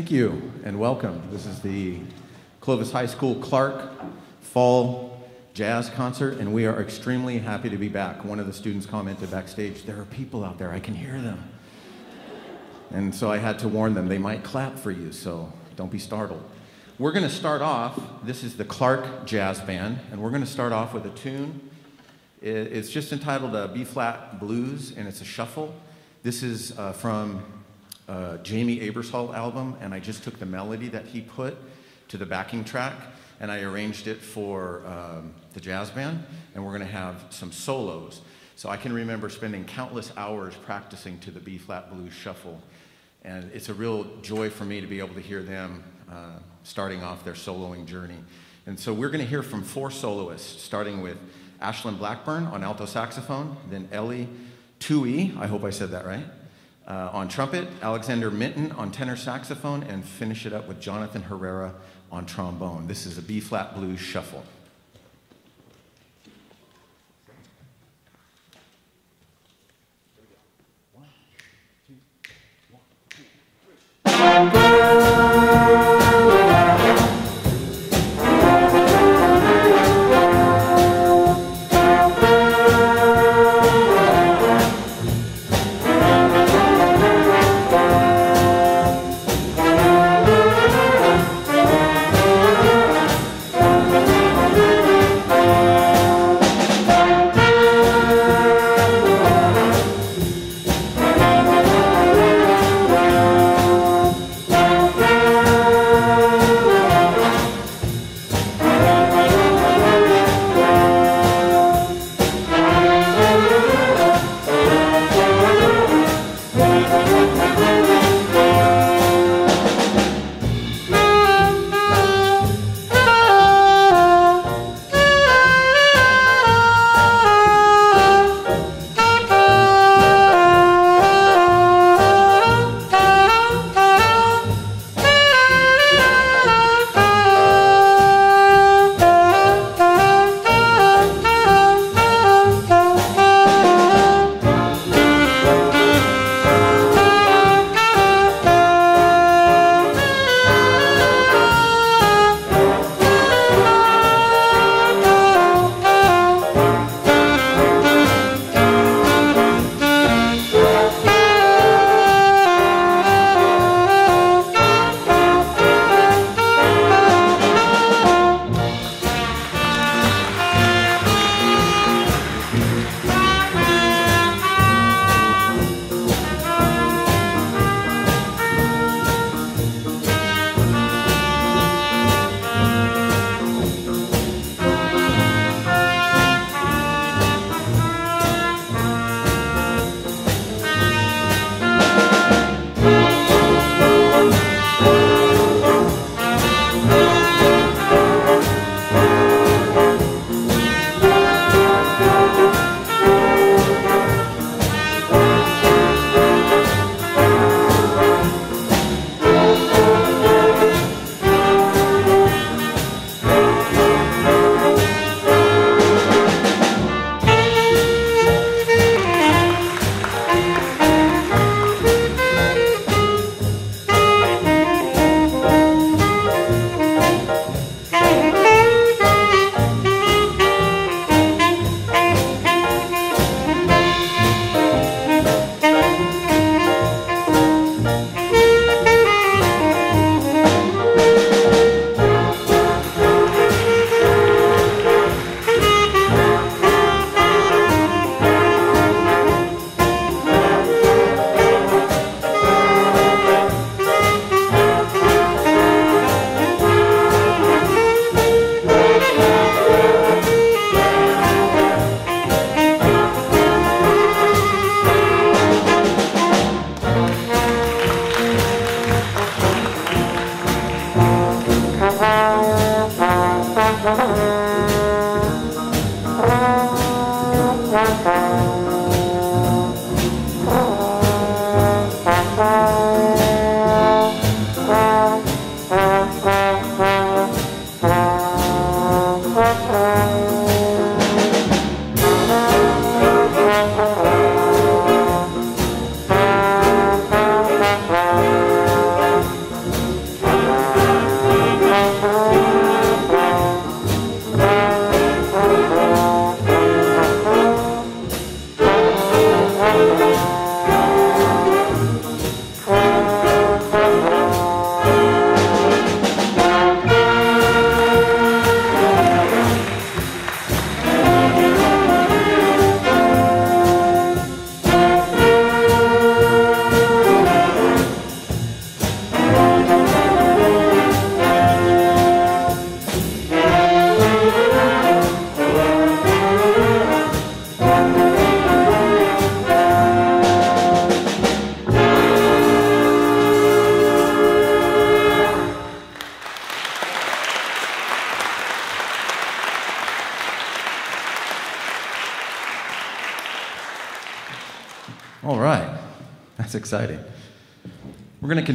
Thank you and welcome. This is the Clovis High School Clark Fall Jazz Concert, and we are extremely happy to be back. One of the students commented backstage, There are people out there, I can hear them. And so I had to warn them, they might clap for you, so don't be startled. We're going to start off, this is the Clark Jazz Band, and we're going to start off with a tune. It's just entitled uh, B Flat Blues, and it's a shuffle. This is uh, from uh, Jamey Aebersold album, and I just took the melody that he put to the backing track and I arranged it for um, the jazz band, and we're going to have some solos. So I can remember spending countless hours practicing to the B flat blues shuffle, and it's a real joy for me to be able to hear them uh, starting off their soloing journey. And so we're going to hear from four soloists, starting with Ashlyn Blackburn on alto saxophone, then Ellie Tui, I hope I said that right, uh, on trumpet, Alexander Minton on tenor saxophone, and finish it up with Jonathan Herrera on trombone. This is a B flat blues shuffle. One, two, one, two,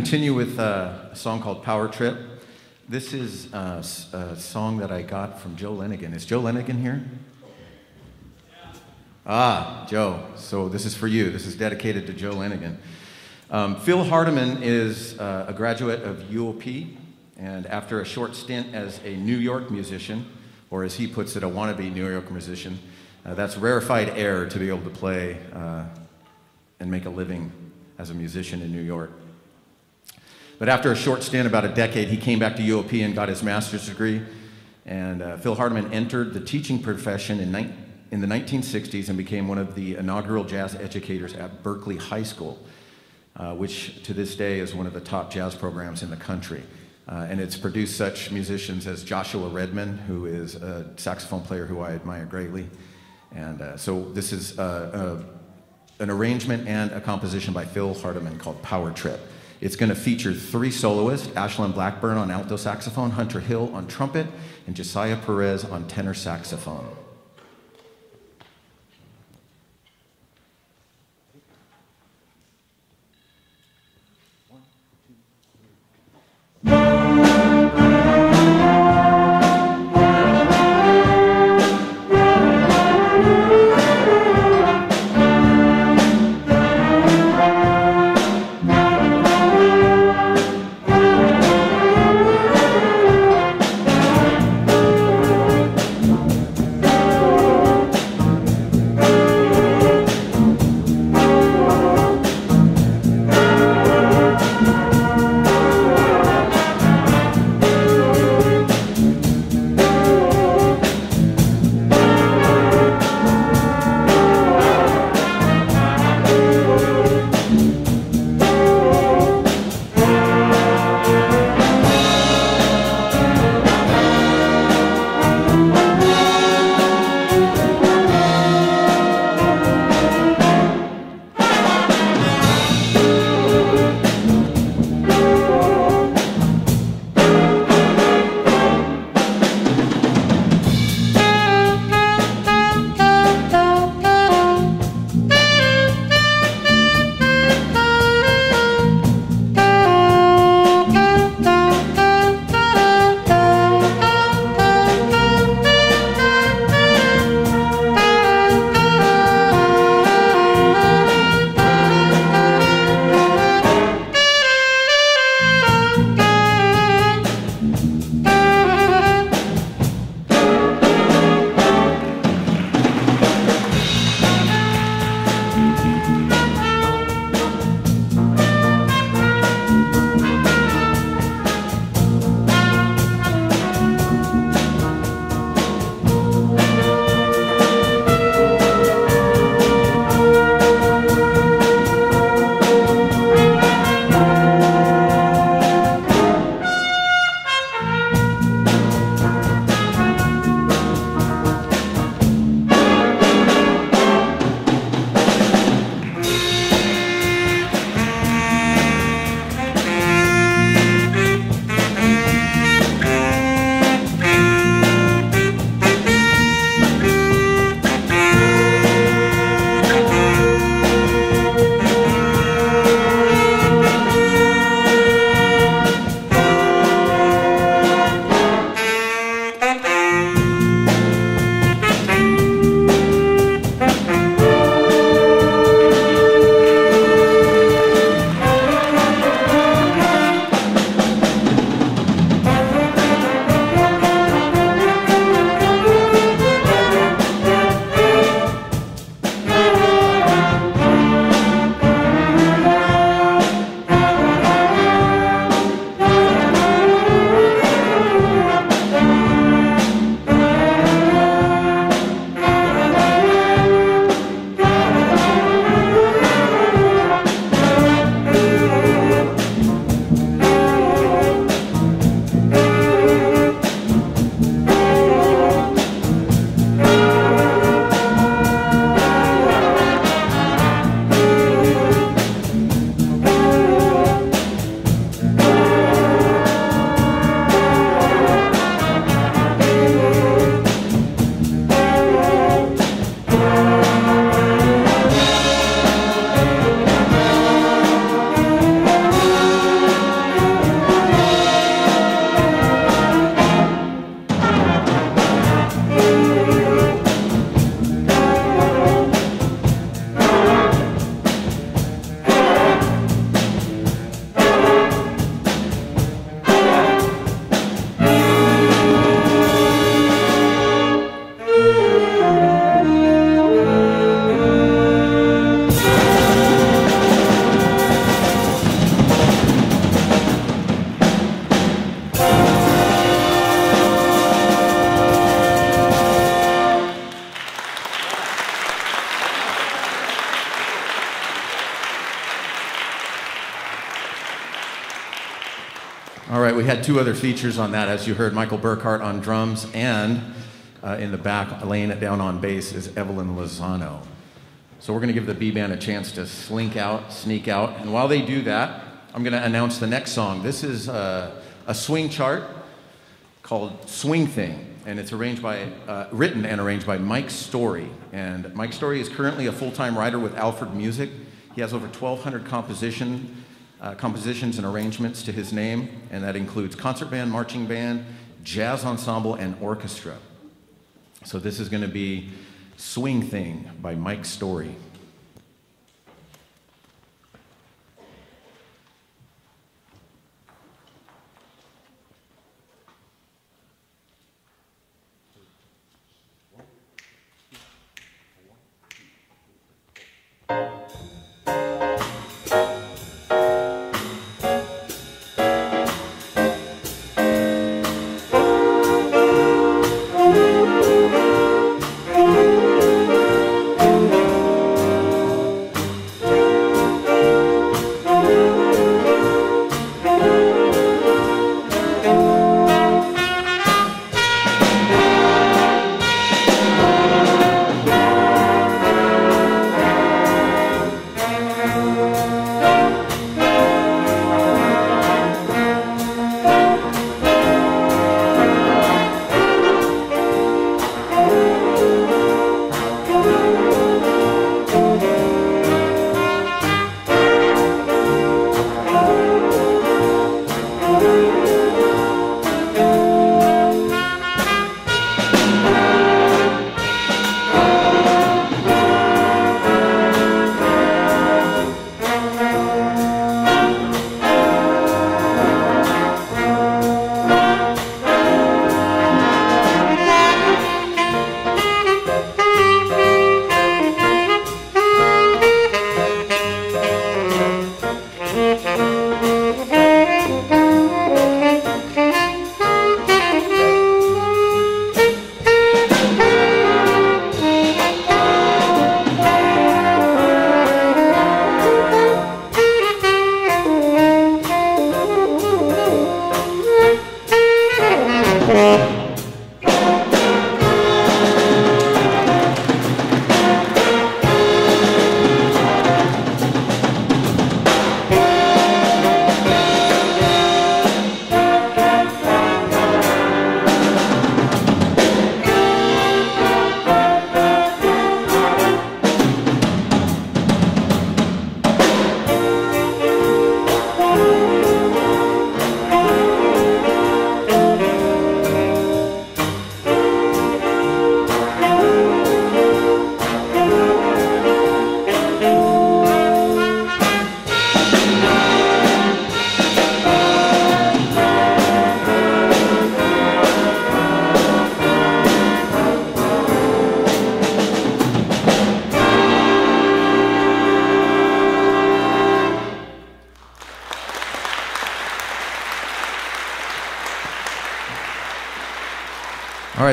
continue with uh, a song called Power Trip. This is uh, a song that I got from Joe Lenigan. Is Joe Lenigan here? Ah, Joe. So this is for you. This is dedicated to Joe Lenigan. Um, Phil Hardymon is uh, a graduate of UOP, and after a short stint as a New York musician, or as he puts it, a wannabe New York musician, uh, that's rarefied air to be able to play and make a living as a musician in New York. But after a short stint, about a decade, he came back to UOP and got his master's degree. And uh, Phil Hardymon entered the teaching profession in, in the 1960s and became one of the inaugural jazz educators at Berkeley High School, uh, which to this day is one of the top jazz programs in the country. Uh, and it's produced such musicians as Joshua Redman, who is a saxophone player who I admire greatly. And uh, so this is uh, an arrangement and a composition by Phil Hardymon called Power Trip. It's going to feature three soloists Ashlyn Blackburn on alto saxophone, Hunter Hill on trumpet, and Josiah Perez on tenor saxophone. Had two other features on that, as you heard Michael Burkhart on drums, and uh, in the back, laying it down on bass, is Evelyn Lozano. So we're going to give the B band a chance to slink out, sneak out, and while they do that, I'm going to announce the next song. This is uh, a swing chart called Swing Thing, and it's arranged by, uh, written and arranged by Mike Story. And Mike Story is currently a full-time writer with Alfred Music. He has over 1,200 composition, uh, compositions and arrangements to his name, and that includes concert band, marching band, jazz ensemble, and orchestra. So this is going to be Swing Thing by Mike Story.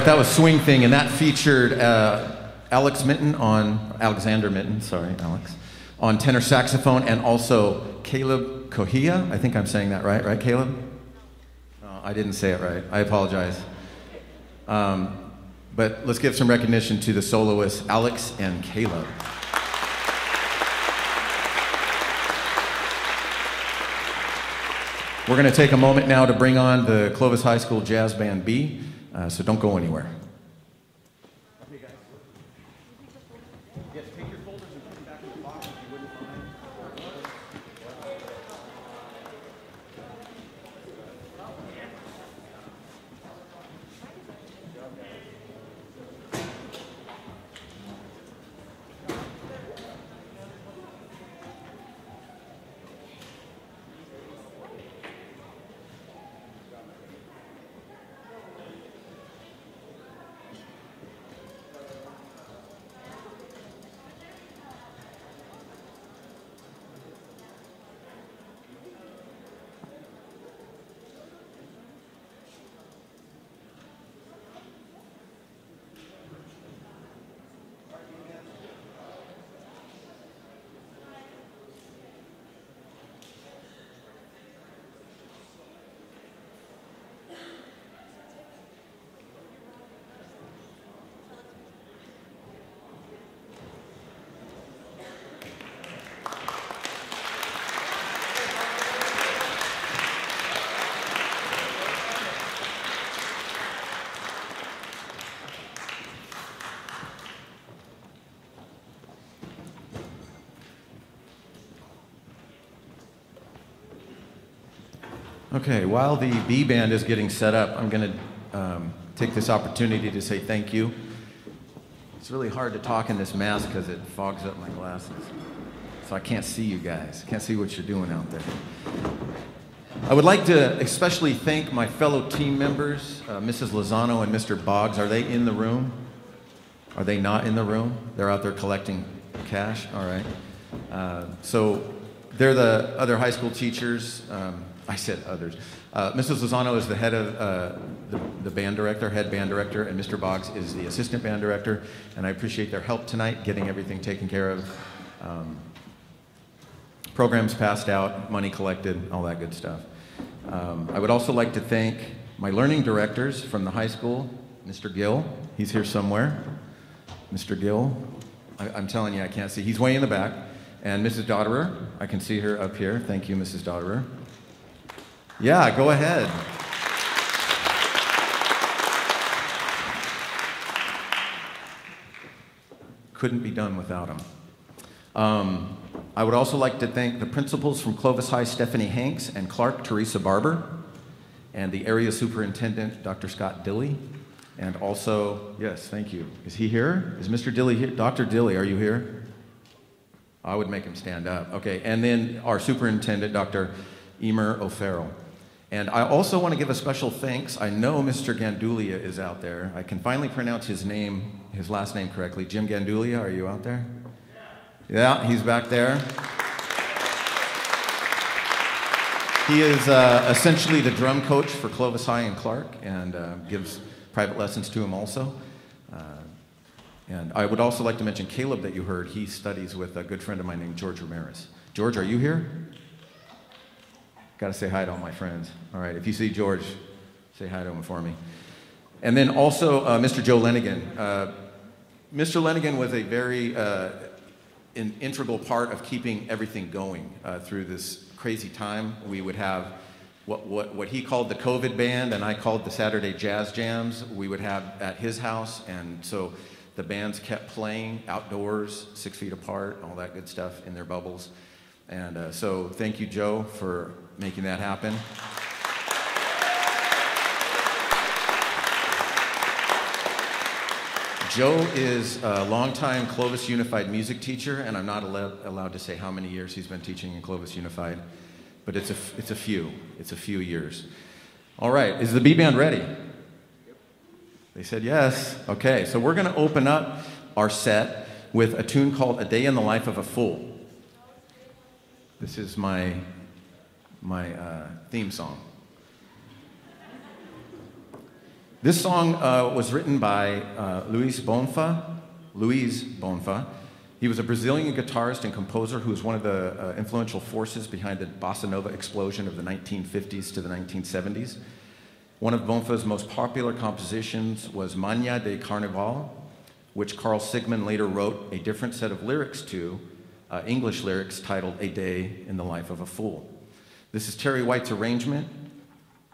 Right, that was Swing Thing, and that featured uh, Alex Minton on, Alexander Minton, sorry, Alex, on tenor saxophone, and also Caleb Kohia. I think I'm saying that right, right, Caleb? No, I didn't say it right. I apologize. Um, but let's give some recognition to the soloists, Alex and Caleb. We're going to take a moment now to bring on the Clovis High School Jazz Band B. Uh, so don't go anywhere. Okay, while the B band is getting set up, I'm going to um, take this opportunity to say thank you. It's really hard to talk in this mask because it fogs up my glasses. So I can't see you guys. Can't see what you're doing out there. I would like to especially thank my fellow team members, uh, Mrs. Lozano and Mr. Boggs. Are they in the room? Are they not in the room? They're out there collecting cash? All right. Uh, so they're the other high school teachers. Um, I said others. Uh, Mrs. Lozano is the head of uh, the, the, band director, head band director, and Mr. Boggs is the assistant band director. And I appreciate their help tonight, getting everything taken care of. Um, programs passed out, money collected, all that good stuff. Um, I would also like to thank my learning directors from the high school, Mr. Gill. He's here somewhere. Mr. Gill. I, am telling you, I can't see. He's way in the back. And Mrs. Dodderer. I can see her up here. Thank you, Mrs. Dodderer. Yeah, go ahead. Couldn't be done without them. Um, I would also like to thank the principals from Clovis High, Stephanie Hanks, and Clark, Teresa Barber, and the area superintendent, Dr. Scott Dilly. And also, yes, thank you. Is he here? Is Mr. Dilly here? Dr. Dilly, are you here? I would make him stand up. Okay, and then our superintendent, Dr. Eimear O'Farrell. And I also want to give a special thanks. I know Mr. Gandulia is out there. I can finally pronounce his name, his last name correctly. Jim Gandulia, are you out there? Yeah, he's back there. He is uh, essentially the drum coach for Clovis High and Clark and uh, gives private lessons to him also. Uh, and I would also like to mention Caleb that you heard. He studies with a good friend of mine named George Ramirez. George, are you here? Got to say hi to all my friends. All right, if you see George, say hi to him for me. And then also uh, Mr. Joe Lenigan. Uh, Mr. Lenigan was a very uh, an integral part of keeping everything going uh, through this crazy time. We would have what, what, what he called the COVID band, and I called the Saturday Jazz Jams. We would have at his house, and so the bands kept playing outdoors, six feet apart, all that good stuff in their bubbles. And uh, so, thank you, Joe, for making that happen. Joe is a longtime Clovis Unified music teacher, and I'm not allowed to say how many years he's been teaching in Clovis Unified, but it's a, it's a few. It's a few years. All right, is the B band ready? They said yes. Okay, so we're going to open up our set with a tune called A Day in the Life of a Fool. This is my, my uh, theme song. This song uh, was written by uh, Luiz Bonfá. Luiz Bonfá. He was a Brazilian guitarist and composer who was one of the uh, influential forces behind the bossa nova explosion of the 1950s to the 1970s. One of Bonfá's most popular compositions was Manhã de Carnaval, which Carl Sigman later wrote a different set of lyrics to, uh, English lyrics titled A Day in the Life of a Fool. This is Terry White's arrangement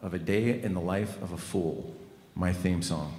of A Day in the Life of a Fool my theme song.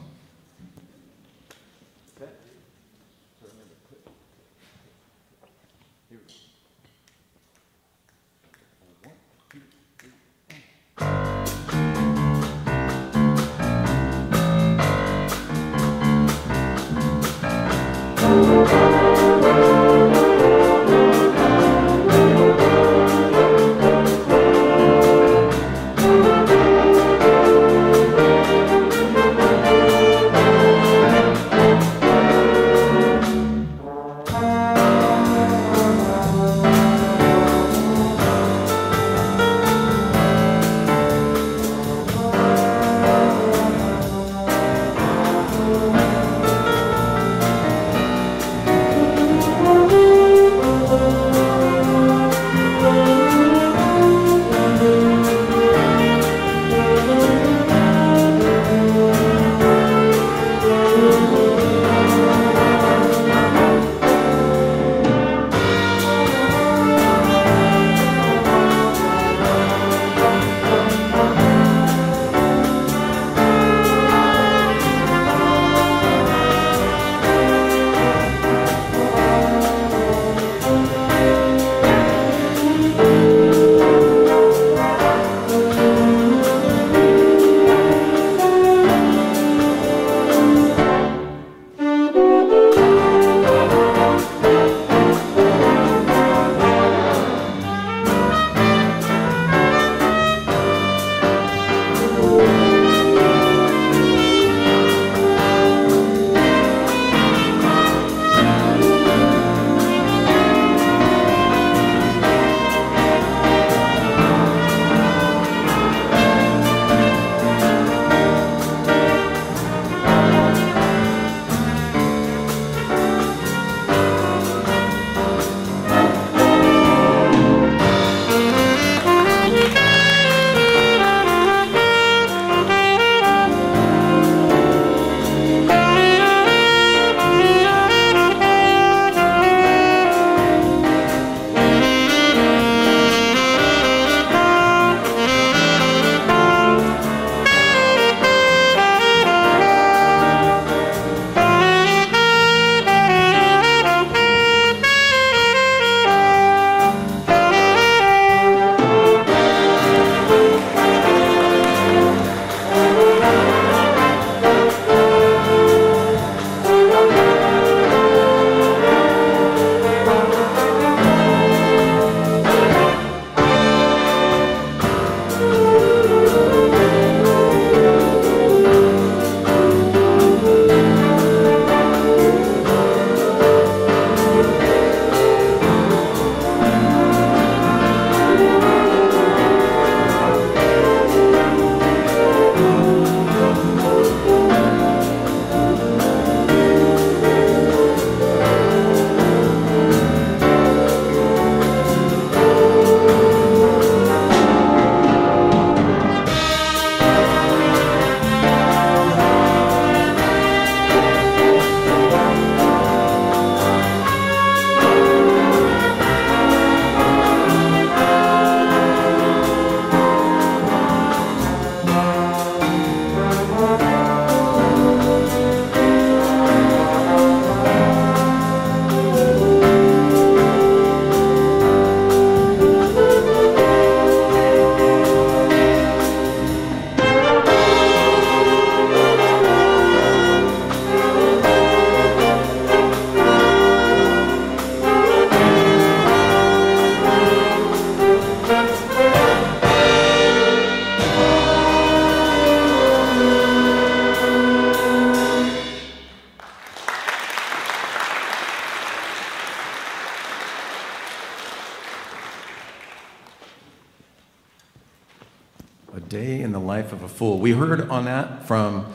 We heard on that from,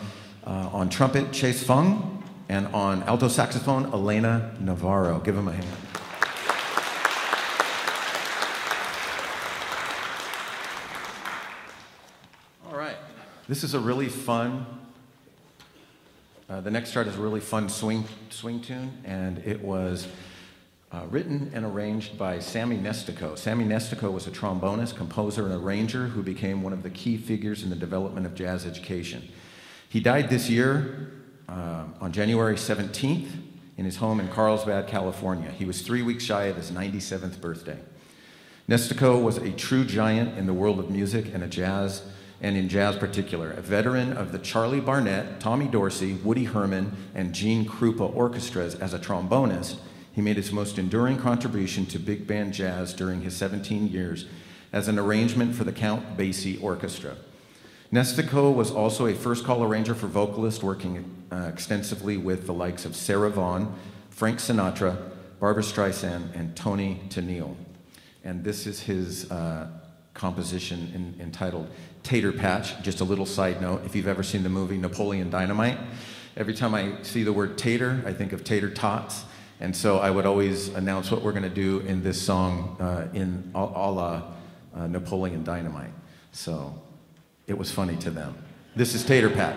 uh, on trumpet, Chase Fung, and on alto saxophone, Elena Navarro. Give him a hand. All right. This is a really fun, uh, the next chart is a really fun swing, swing tune, and it was written and arranged by Sammy Nestico. Sammy Nestico was a trombonist, composer, and arranger who became one of the key figures in the development of jazz education. He died this year uh, on January 17th in his home in Carlsbad, California. He was three weeks shy of his 97th birthday. Nestico was a true giant in the world of music and a jazz, and in jazz particular, a veteran of the Charlie Barnet, Tommy Dorsey, Woody Herman, and Gene Krupa orchestras as a trombonist he made his most enduring contribution to big band jazz during his 17 years as an arrangement for the Count Basie Orchestra. Nestico was also a first call arranger for vocalists, working uh, extensively with the likes of Sarah Vaughan, Frank Sinatra, Barbra Streisand, and Toni Tennille. And this is his uh, composition in, entitled Tater Patch. Just a little side note if you've ever seen the movie Napoleon Dynamite, every time I see the word tater, I think of tater tots. And so I would always announce what we're going to do in this song uh, in a, la uh, Napoleon Dynamite. So it was funny to them. This is Tater Pat.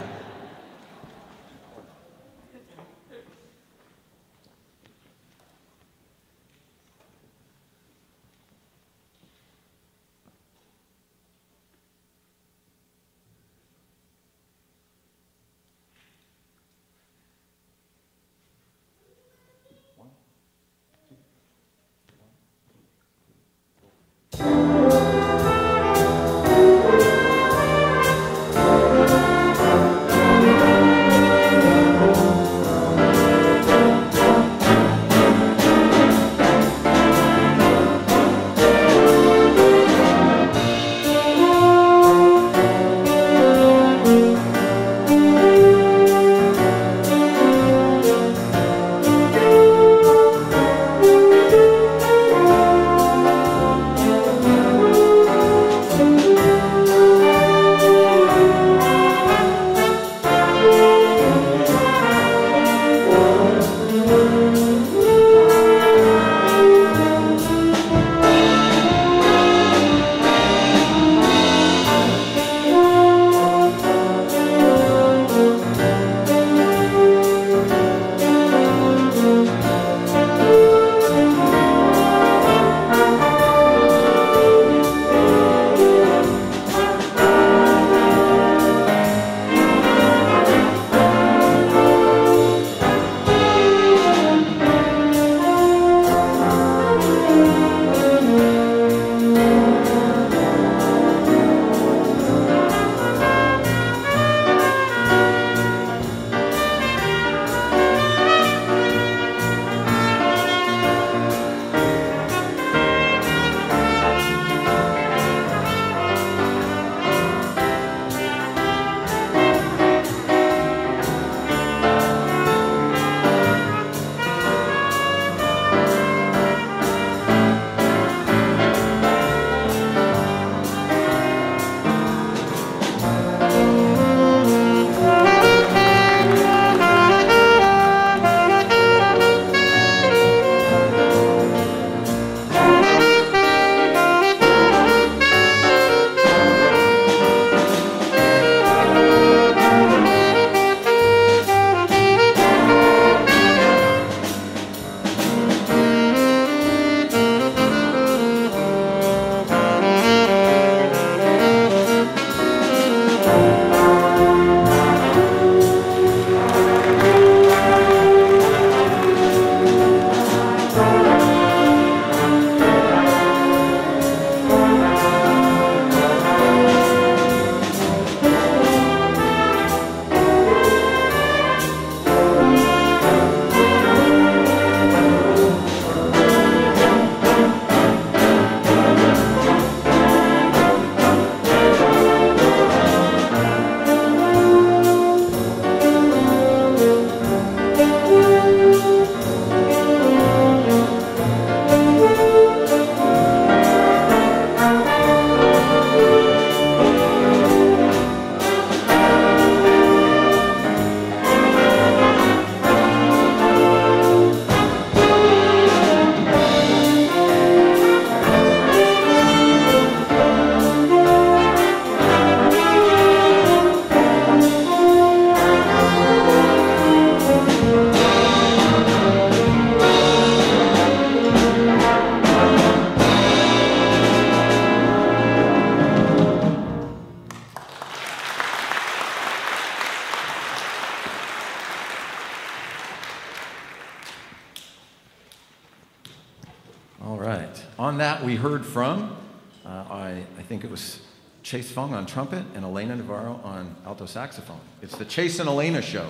Chase Fung on trumpet and Elena Navarro on alto saxophone. It's the Chase and Elena show.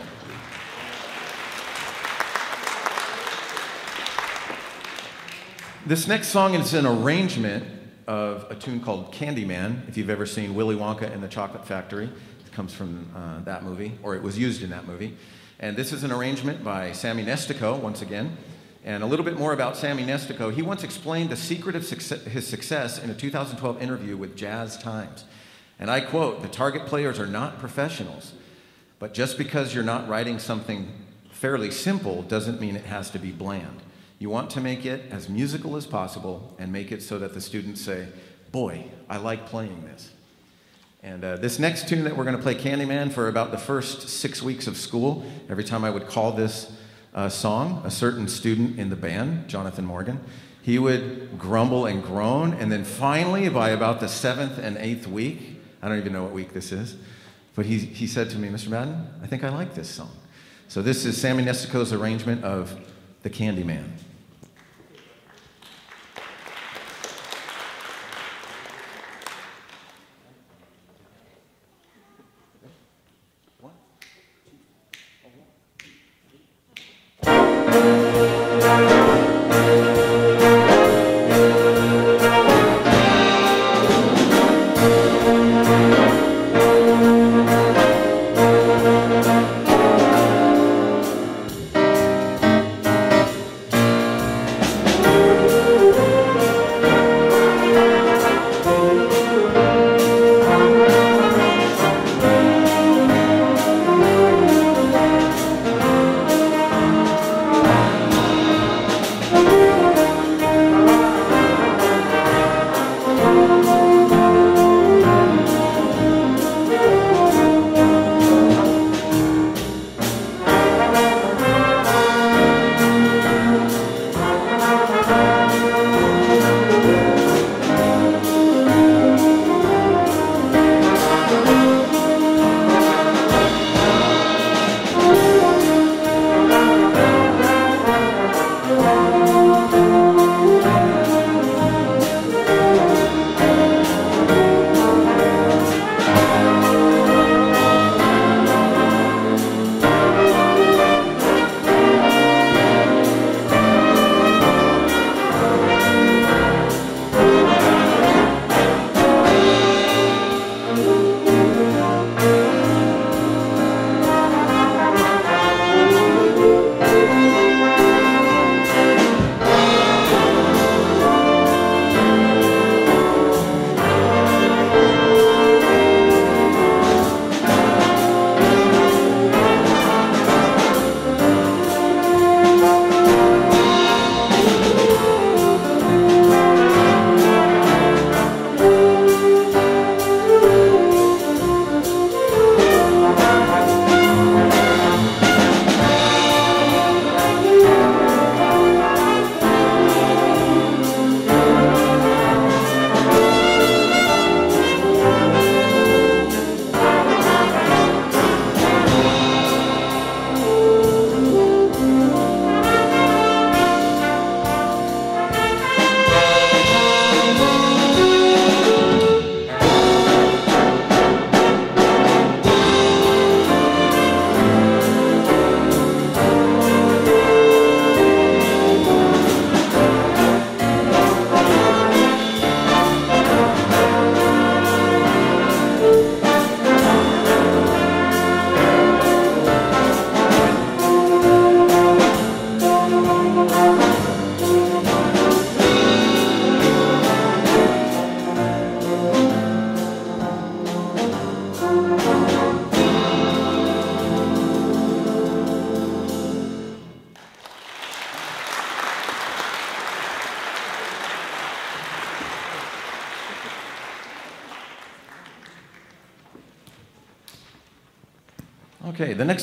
This next song is an arrangement of a tune called Candyman. If you've ever seen Willy Wonka and the Chocolate Factory, it comes from uh, that movie, or it was used in that movie. And this is an arrangement by Sammy Nestico, once again. And a little bit more about Sammy Nestico. He once explained the secret of success, his success in a 2012 interview with Jazz Times. And I quote The target players are not professionals, but just because you're not writing something fairly simple doesn't mean it has to be bland. You want to make it as musical as possible and make it so that the students say, Boy, I like playing this. And uh, this next tune that we're going to play, Candyman, for about the first six weeks of school, every time I would call this uh, song, a certain student in the band, Jonathan Morgan, he would grumble and groan. And then finally, by about the seventh and eighth week, I don't even know what week this is, but he, he said to me, Mr. Madden, I think I like this song. So this is Sammy Nestico's arrangement of The Candyman. Okay,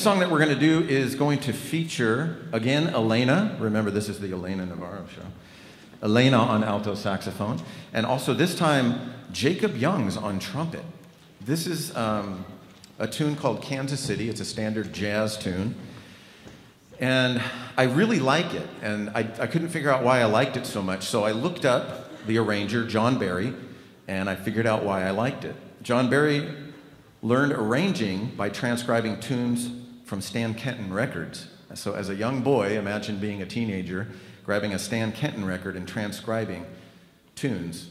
song that we're going to do is going to feature, again, Elena. Remember, this is the Elena Navarro show. Elena on alto saxophone. And also, this time, Jacob Youngs on trumpet. This is um, a tune called Kansas City. It's a standard jazz tune. And I really like it, and I, I couldn't figure out why I liked it so much. So I looked up the arranger, John Berry, and I figured out why I liked it. John Berry learned arranging by transcribing tunes from Stan Kenton records. So as a young boy, imagine being a teenager, grabbing a Stan Kenton record and transcribing tunes.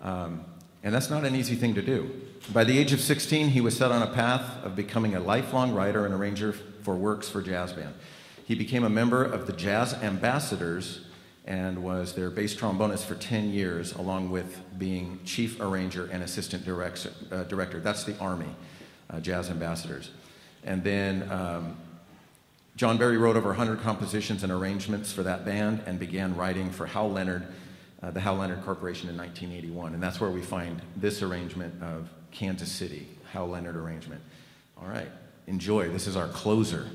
Um, and that's not an easy thing to do. By the age of 16, he was set on a path of becoming a lifelong writer and arranger for works for jazz band. He became a member of the Jazz Ambassadors and was their bass trombonist for 10 years, along with being chief arranger and assistant direct, uh, director. That's the Army, uh, Jazz Ambassadors. And then um, John Berry wrote over 100 compositions and arrangements for that band and began writing for Hal Leonard, uh, the Hal Leonard Corporation in 1981. And that's where we find this arrangement of Kansas City, Hal Leonard arrangement. All right, enjoy. This is our closer.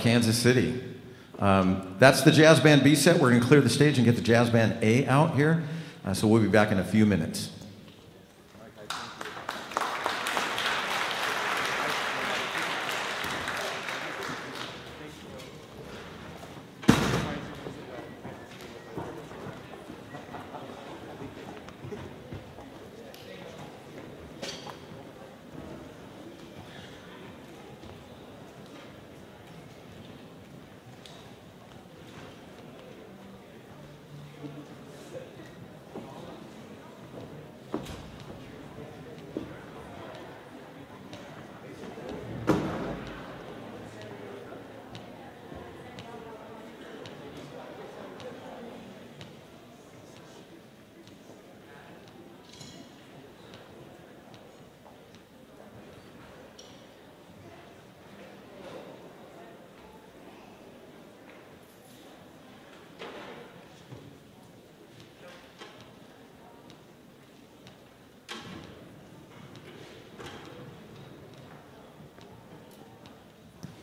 Kansas City. Um, that's the Jazz Band B set. We're going to clear the stage and get the Jazz Band A out here. Uh, so we'll be back in a few minutes.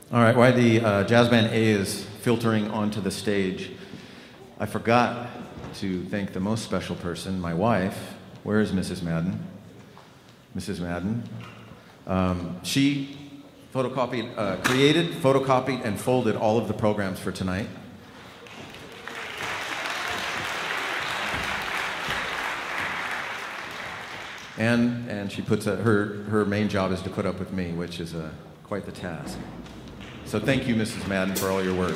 All right, while the uh, jazz band A is filtering onto the stage, I forgot to thank the most special person, my wife. Where is Mrs. Madden? Mrs. Madden. Um, she photocopied, uh, created, photocopied, and folded all of the programs for tonight. And, and she puts a, her, her main job is to put up with me, which is a, quite the task. So thank you, Mrs. Madden, for all your work.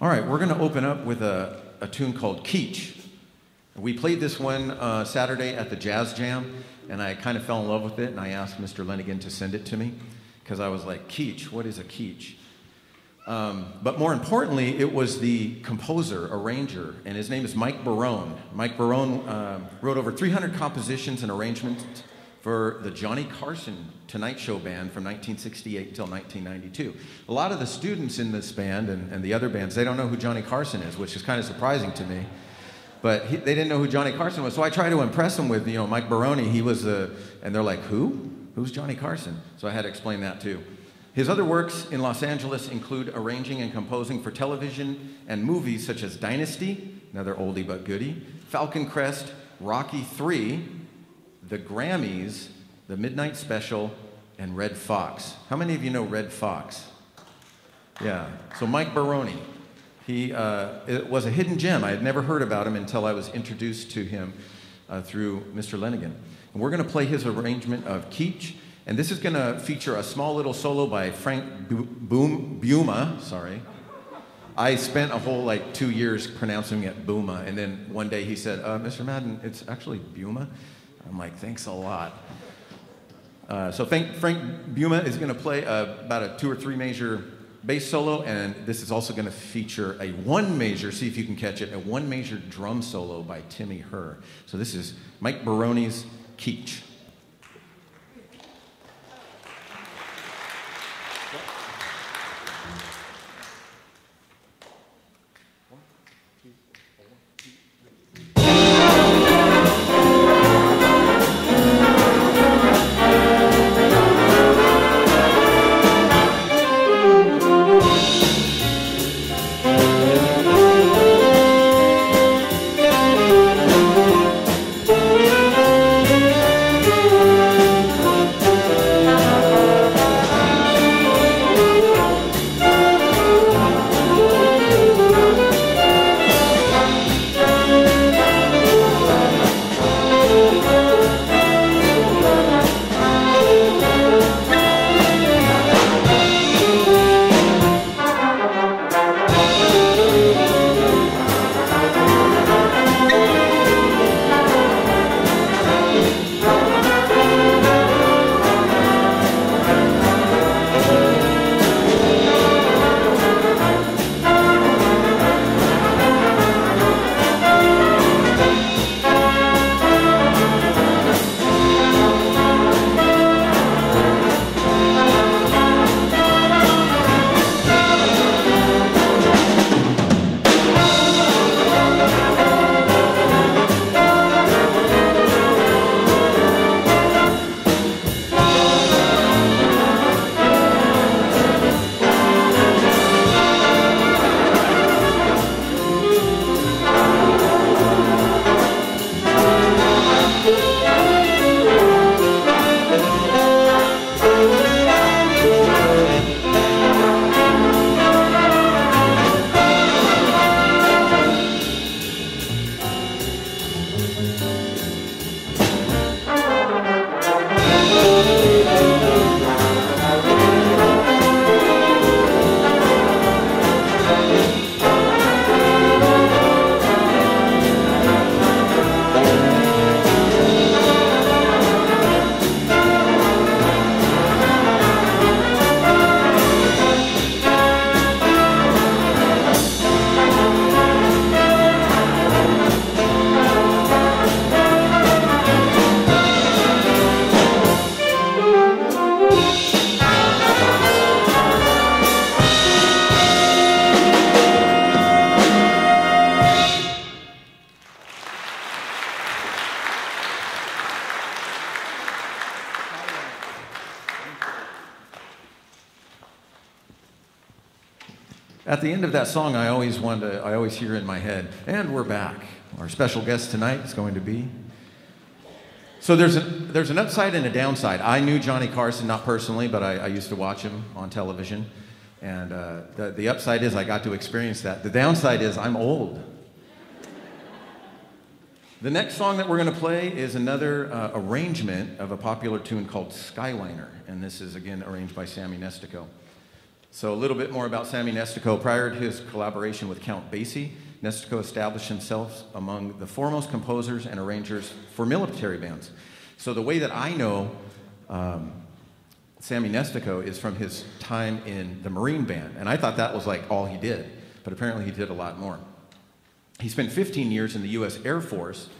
All right, we're going to open up with a, a tune called Keach. We played this one uh, Saturday at the Jazz Jam, and I kind of fell in love with it, and I asked Mr. Lenigan to send it to me because I was like, Keach, what is a Keach? Um, but more importantly, it was the composer, arranger, and his name is Mike Barone. Mike Barone uh, wrote over 300 compositions and arrangements for the Johnny Carson Tonight Show band from 1968 until 1992. A lot of the students in this band and, and the other bands, they don't know who Johnny Carson is, which is kind of surprising to me. But he, they didn't know who Johnny Carson was, so I tried to impress them with, you know, Mike Barone. He was a, and they're like, who? Who's Johnny Carson? So I had to explain that too. His other works in Los Angeles include arranging and composing for television and movies such as Dynasty, another oldie but goodie, Falcon Crest, Rocky 3, the Grammys, the Midnight Special, and Redd Foxx. How many of you know Redd Foxx? Yeah. So Mike Barone. He uh, it was a hidden gem. I had never heard about him until I was introduced to him uh, through Mr. Lenigan. And we're going to play his arrangement of Keach. And this is going to feature a small little solo by Frank Boom Buma. Sorry. I spent a whole like two years pronouncing it Buma, and then one day he said, uh, "Mr. Madden, it's actually Buma." I'm like, thanks a lot. Uh, so Frank, Frank Buma is going to play uh, about a two or three major bass solo, and this is also going to feature a one major, see if you can catch it, a one major drum solo by Timmy Herr. So this is Mike Barone's Keach. End of that song, I always want to, I always hear in my head, and we're back. Our special guest tonight is going to be. So there's, a, there's an upside and a downside. I knew Johnny Carson, not personally, but I, I used to watch him on television. And uh, the, the upside is I got to experience that. The downside is I'm old. The next song that we're going to play is another uh, arrangement of a popular tune called Skyliner, and this is again arranged by Sammy Nestico. So, a little bit more about Sammy Nestico. Prior to his collaboration with Count Basie, Nestico established himself among the foremost composers and arrangers for military bands. So, the way that I know um, Sammy Nestico is from his time in the Marine Band, and I thought that was like all he did, but apparently he did a lot more. He spent 15 years in the U.S. Air Force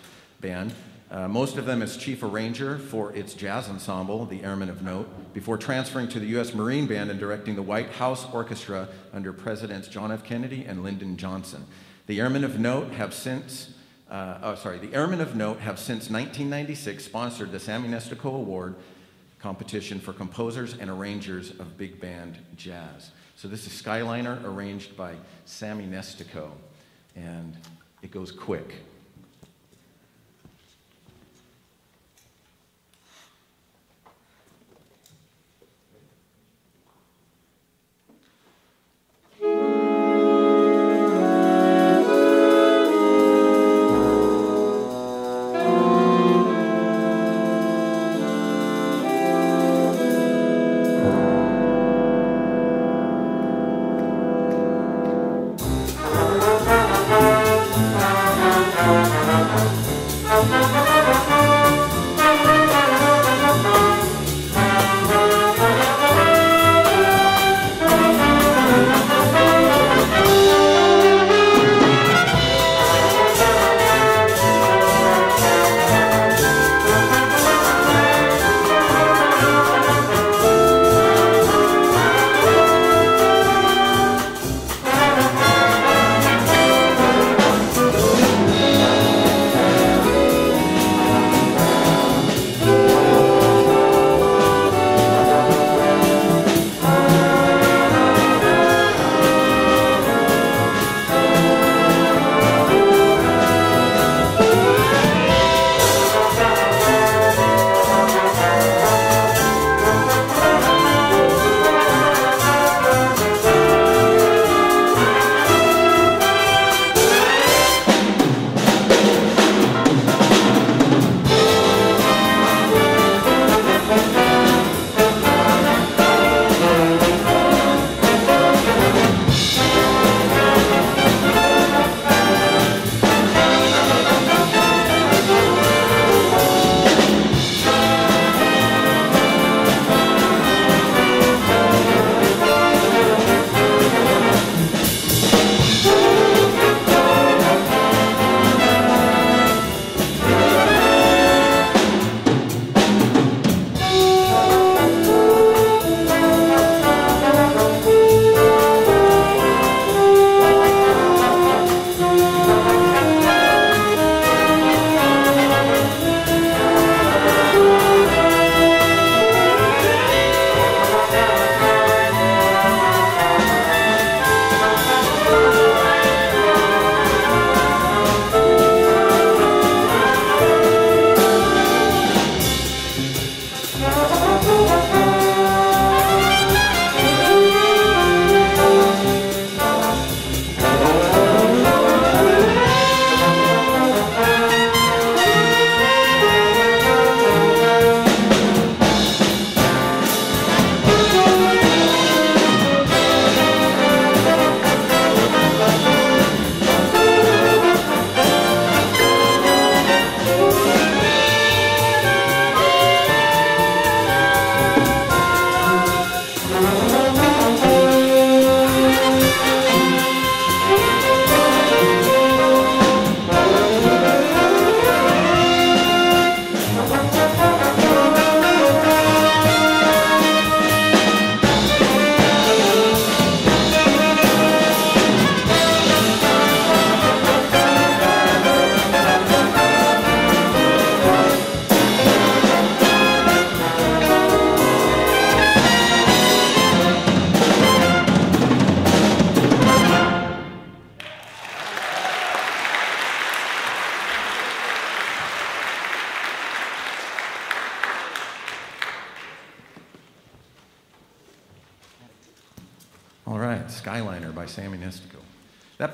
Band, uh, most of them as chief arranger for its jazz ensemble, the Airmen of Note, before transferring to the U.S. Marine Band and directing the White House Orchestra under Presidents John F. Kennedy and Lyndon Johnson. The Airmen of Note have since, uh, oh, sorry, the Airmen of Note have since 1996 sponsored the Sammy Nestico Award competition for composers and arrangers of big band jazz. So this is Skyliner arranged by Sammy Nestico and it goes quick.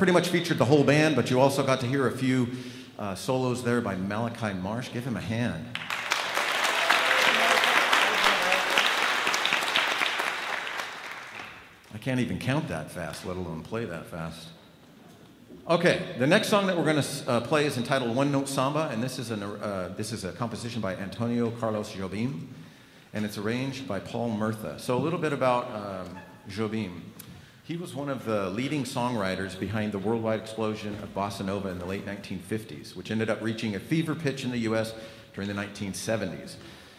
Pretty much featured the whole band, but you also got to hear a few uh, solos there by Malachi Marsh. Give him a hand. I can't even count that fast, let alone play that fast. Okay, the next song that we're going to uh, play is entitled One Note Samba, and this is, an, uh, this is a composition by Antonio Carlos Jobim, and it's arranged by Paul Murtha. So, a little bit about um, Jobim. He was one of the leading songwriters behind the worldwide explosion of bossa nova in the late 1950s, which ended up reaching a fever pitch in the US during the 1970s.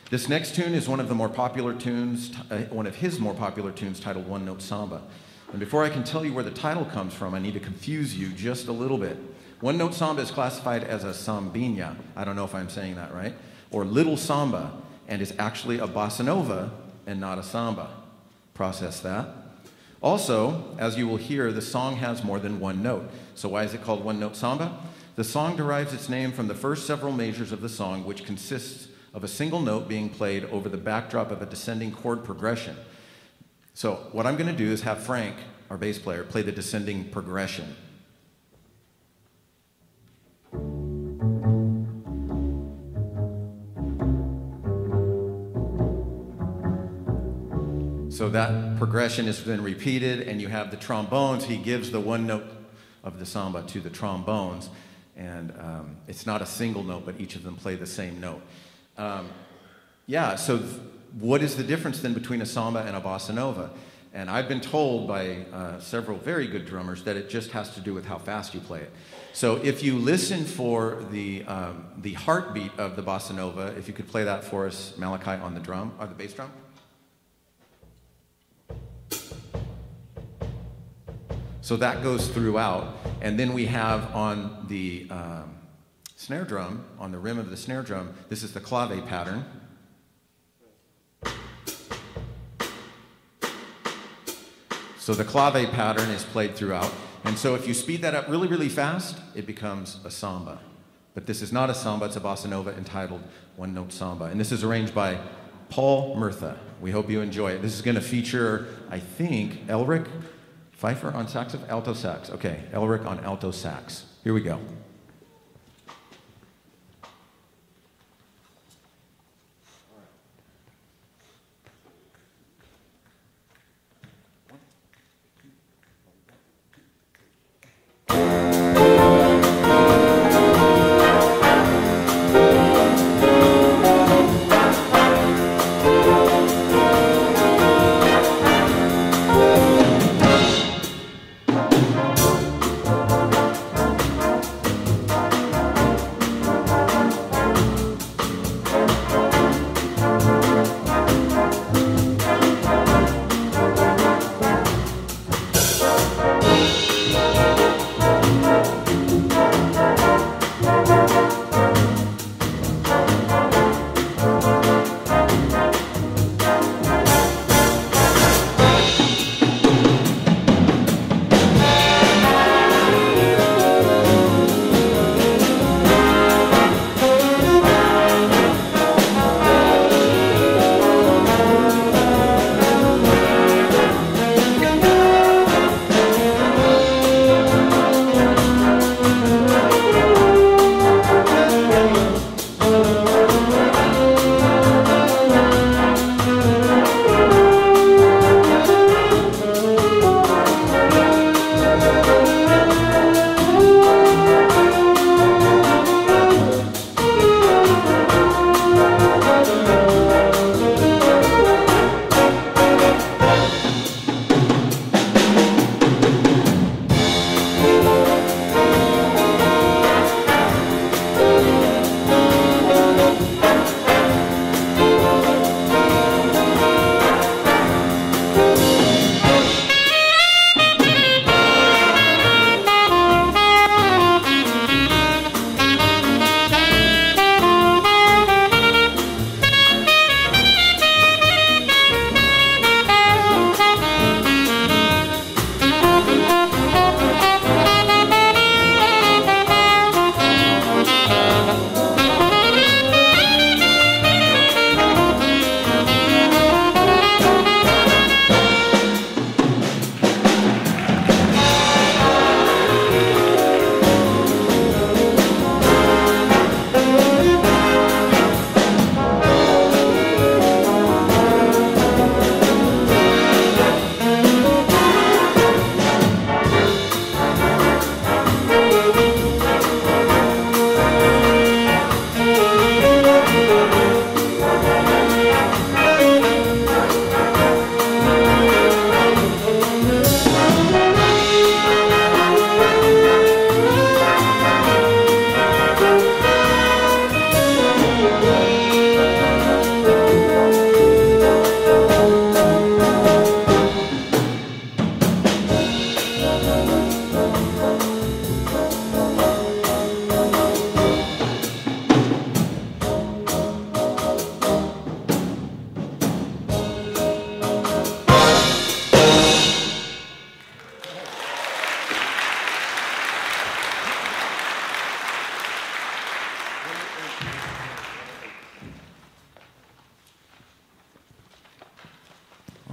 This next tune is one of the more popular tunes, uh, one of his more popular tunes titled One Note Samba. And before I can tell you where the title comes from, I need to confuse you just a little bit. One Note Samba is classified as a sambinha, I don't know if I'm saying that right, or little samba, and is actually a bossa nova and not a samba. Process that. Also, as you will hear, the song has more than one note. So, why is it called One Note Samba? The song derives its name from the first several measures of the song, which consists of a single note being played over the backdrop of a descending chord progression. So, what I'm going to do is have Frank, our bass player, play the descending progression. So that progression is then repeated, and you have the trombones. He gives the one note of the samba to the trombones, and um, it's not a single note, but each of them play the same note. Um, yeah, so th- what is the difference then between a samba and a bossa nova? And I've been told by uh, several very good drummers that it just has to do with how fast you play it. So if you listen for the, um, the heartbeat of the bossa nova, if you could play that for us, Malachi, on the drum, or the bass drum. So that goes throughout. And then we have on the um, snare drum, on the rim of the snare drum, this is the clave pattern. So the clave pattern is played throughout. And so if you speed that up really, really fast, it becomes a samba. But this is not a samba, it's a bossa nova entitled One Note Samba. And this is arranged by Paul Murtha. We hope you enjoy it. This is going to feature, I think, Elric Pfeiffer on sax, of alto sax. Okay, Elric on alto sax. Here we go.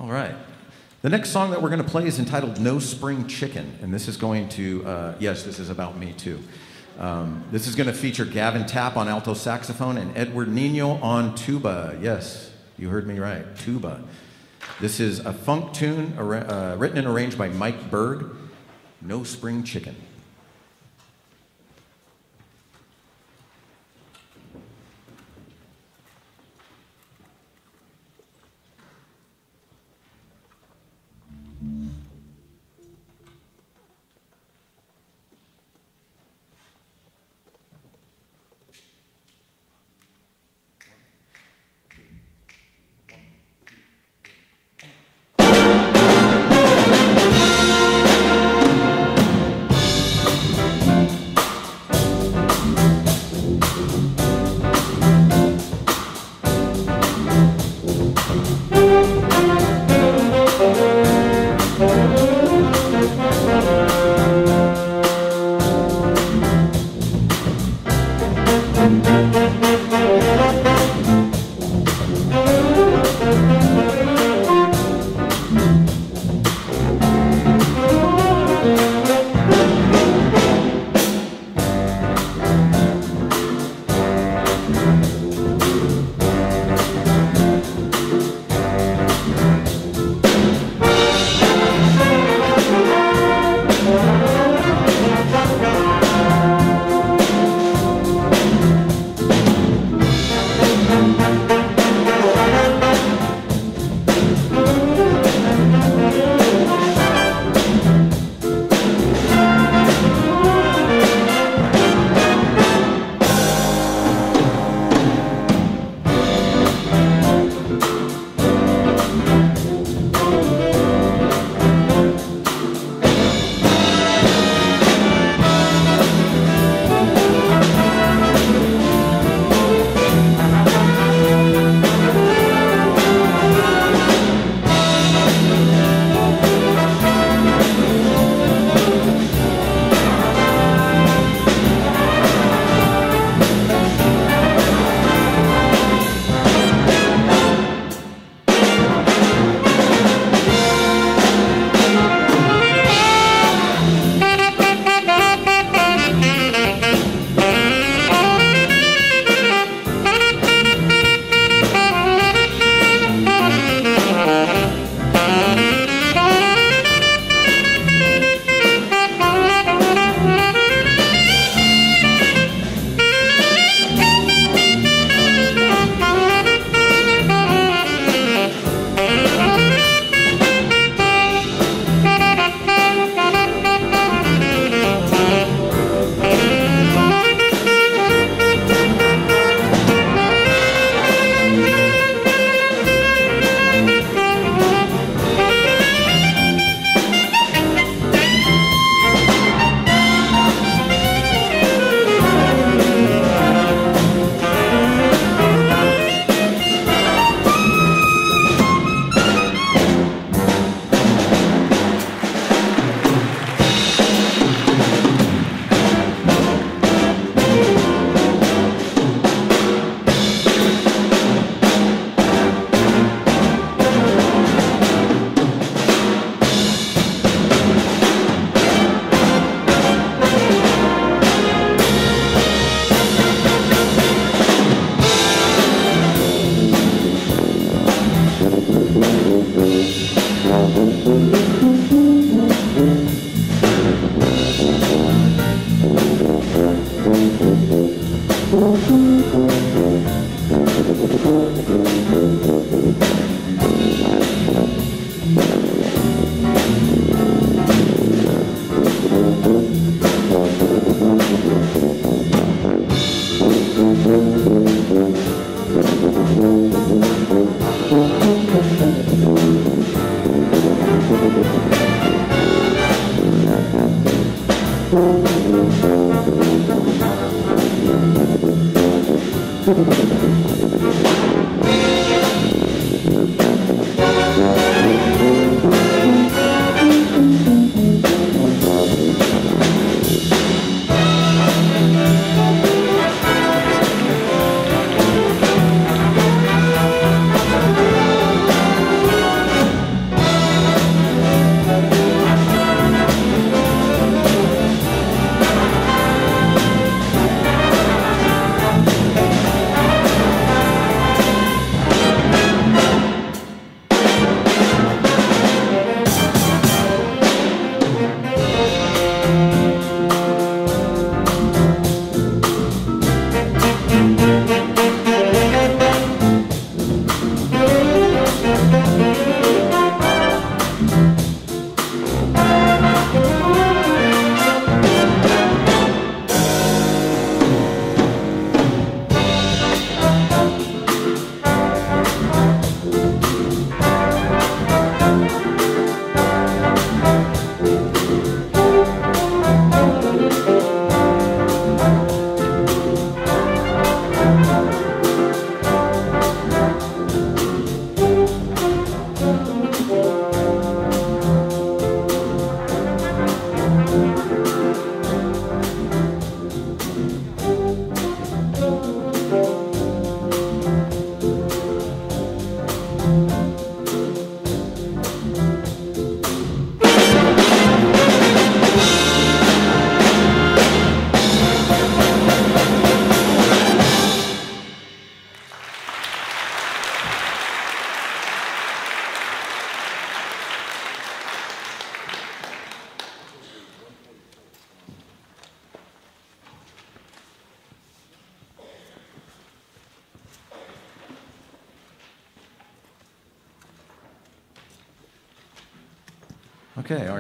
All right. The next song that we're going to play is entitled No Spring Chicken. And this is going to, uh, yes, this is about me too. Um, this is going to feature Gavin Tapp on alto saxophone and Edward Nino on tuba. Yes, you heard me right, tuba. This is a funk tune uh, written and arranged by Mike Berg, No Spring Chicken.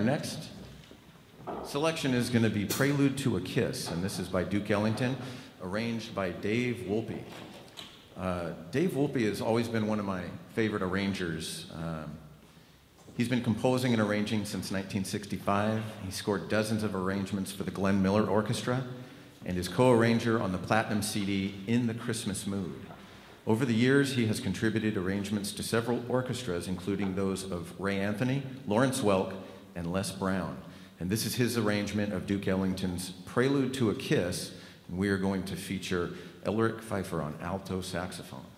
Next selection is going to be Prelude to a Kiss, and this is by Duke Ellington, arranged by Dave Wolpe. Uh, Dave Wolpe has always been one of my favorite arrangers. Um, he's been composing and arranging since 1965. He scored dozens of arrangements for the Glenn Miller Orchestra and is co arranger on the platinum CD In the Christmas Mood. Over the years, he has contributed arrangements to several orchestras, including those of Ray Anthony, Lawrence Welk, and Les Brown. And this is his arrangement of Duke Ellington's Prelude to a Kiss. And we are going to feature Elric Pfeiffer on alto saxophone.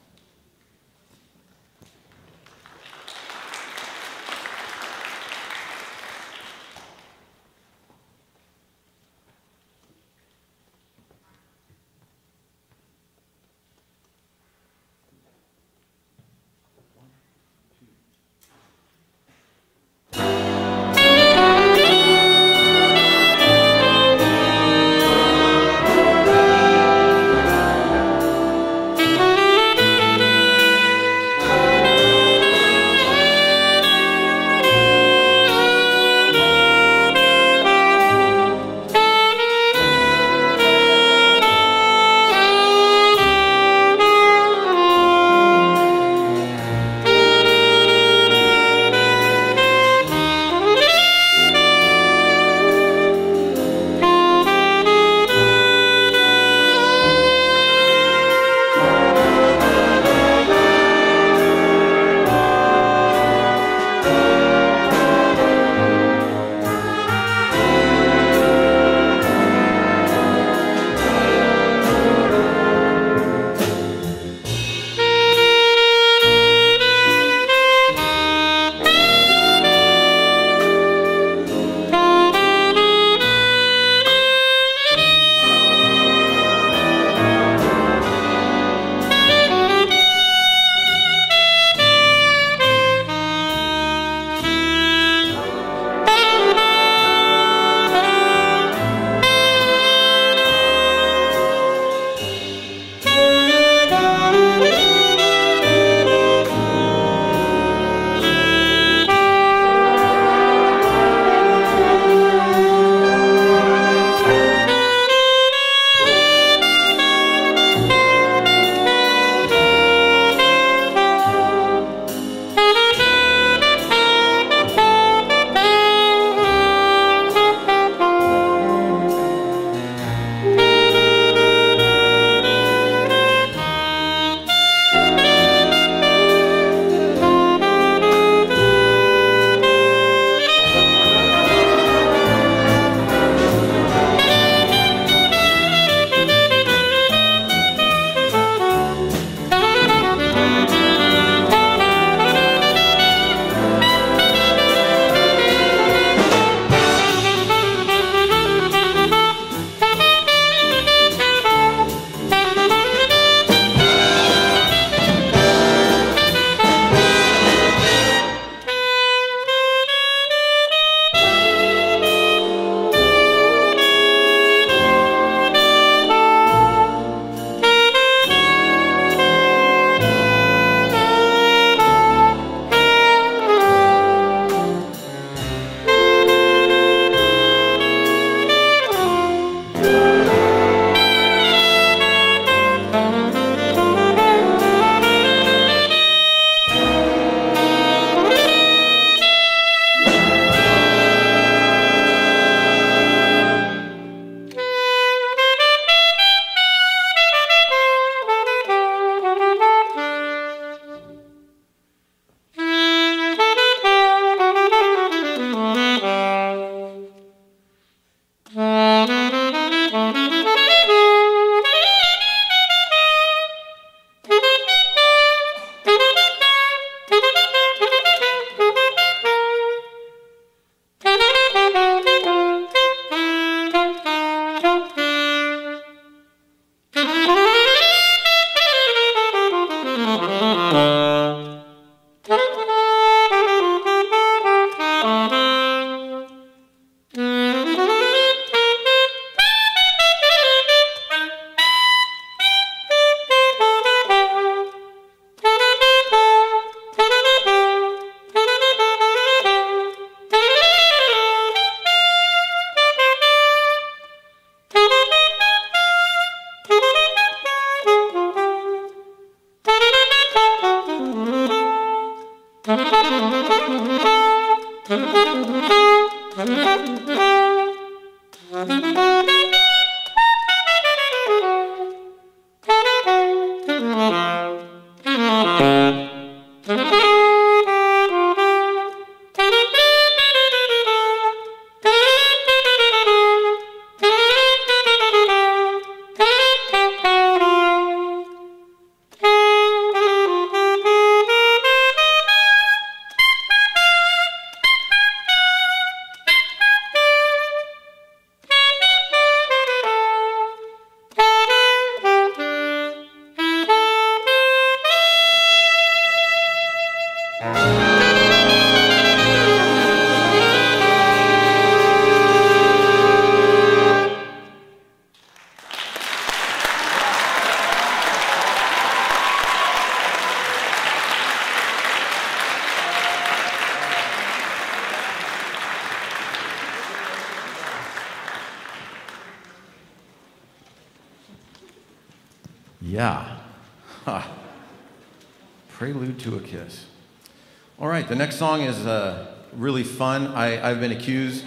The next song is uh, really fun. I, I've been accused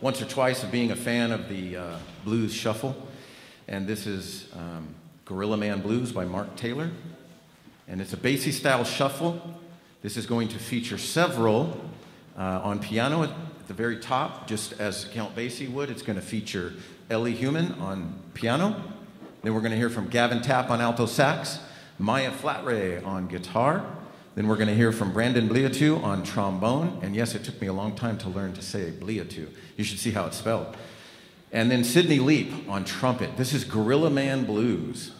once or twice of being a fan of the uh, blues shuffle, and this is um, Gorilla Man Blues by Mark Taylor. And it's a Basie style shuffle. This is going to feature several uh, on piano at the very top, just as Count Basie would. It's going to feature Ellie Human on piano. Then we're going to hear from Gavin Tapp on alto sax, Maya Flatray on guitar. Then we're going to hear from Brandon Bliatu on trombone. And yes, it took me a long time to learn to say Bliatu. You should see how it's spelled. And then Sidney Leap on trumpet. This is Gorilla Man Blues.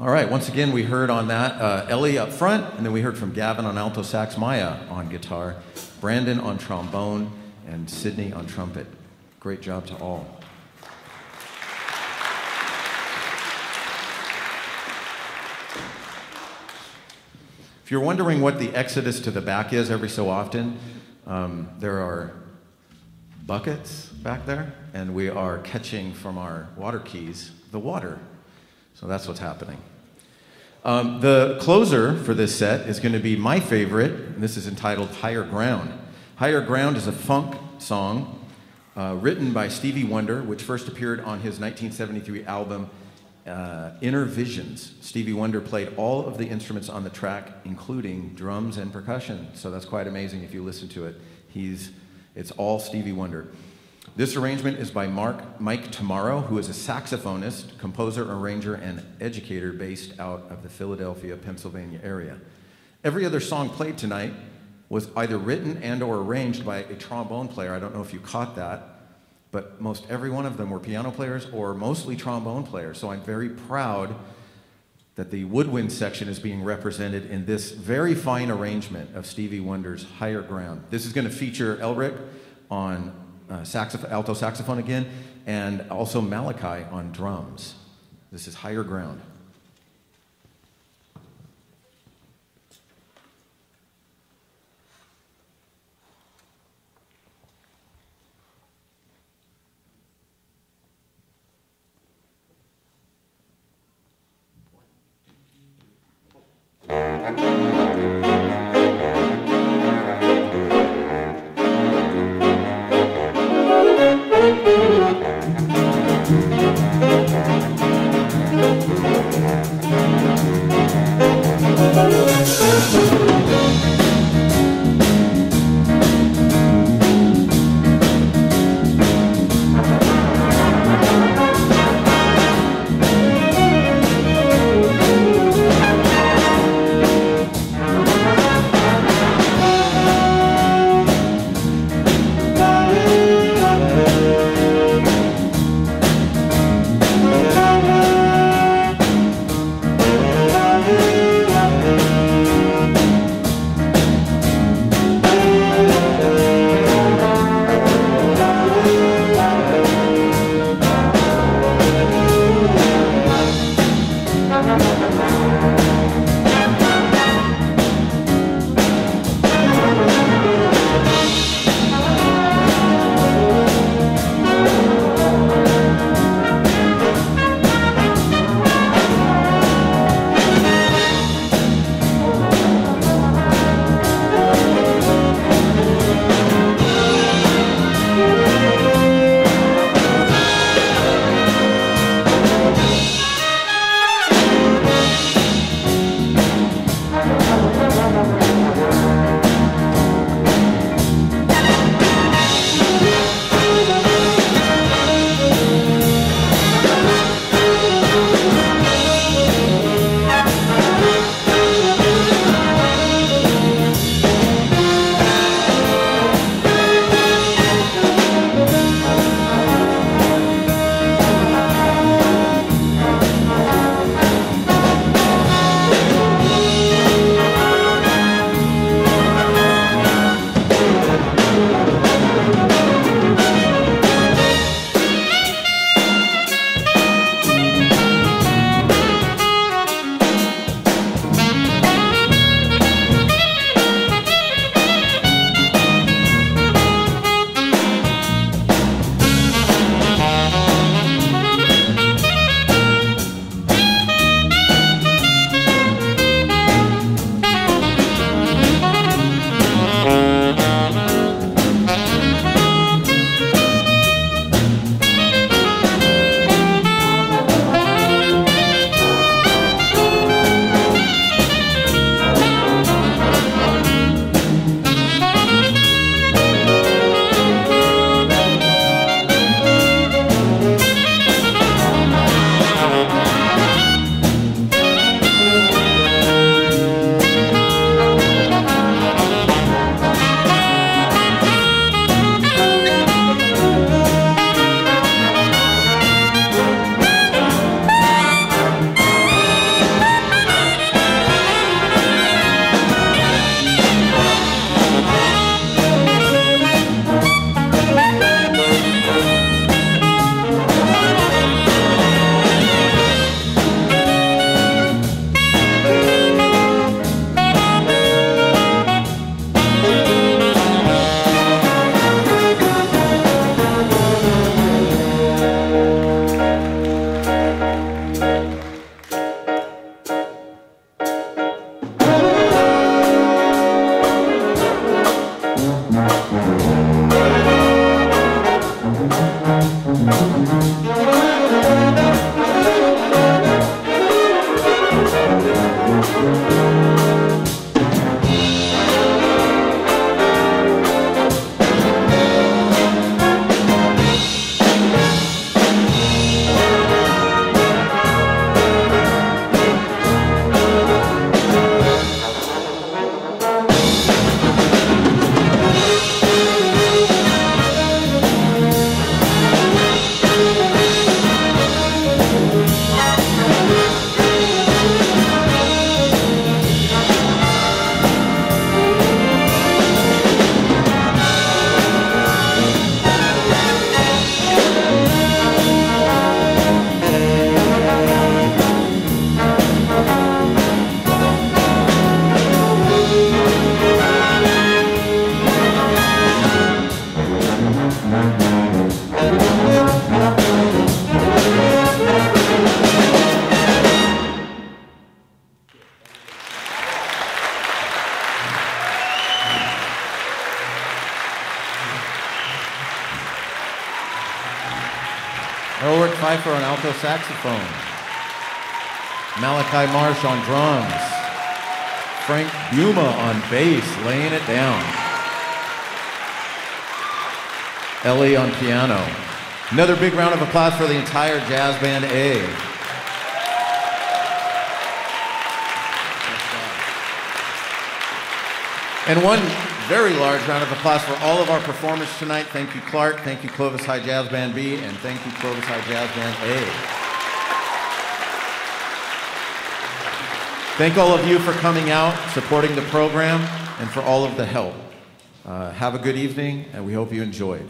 All right, once again, we heard on that uh, Ellie up front, and then we heard from Gavin on alto sax, Maya on guitar, Brandon on trombone, and Sydney on trumpet. Great job to all. If you're wondering what the exodus to the back is every so often, um, there are buckets back there, and we are catching from our water keys the water. So that's what's happening. Um, the closer for this set is going to be my favorite, and this is entitled Higher Ground. Higher Ground is a funk song uh, written by Stevie Wonder, which first appeared on his 1973 album uh, Innervisions. Stevie Wonder played all of the instruments on the track, including drums and percussion. So that's quite amazing if you listen to it. He's, it's all Stevie Wonder. This arrangement is by Mark Mike Tomaro, who is a saxophonist, composer, arranger, and educator based out of the Philadelphia, Pennsylvania area. Every other song played tonight was either written and or arranged by a trombone player. I don't know if you caught that, but most every one of them were piano players or mostly trombone players. So I'm very proud that the woodwind section is being represented in this very fine arrangement of Stevie Wonder's Higher Ground. This is going to feature Elric on uh, saxoph- alto saxophone again, and also Malachi on drums. This is higher ground. Saxophone. Malachi Marsh on drums. Frank Buma on bass, laying it down. Ellie on piano. Another big round of applause for the entire Jazz Band A. And one very large round of applause for all of our performers tonight. Thank you, Clark. Thank you, Clovis High Jazz Band B. And thank you, Clovis High Jazz Band A. Thank all of you for coming out, supporting the program, and for all of the help. Uh, have a good evening, and we hope you enjoyed.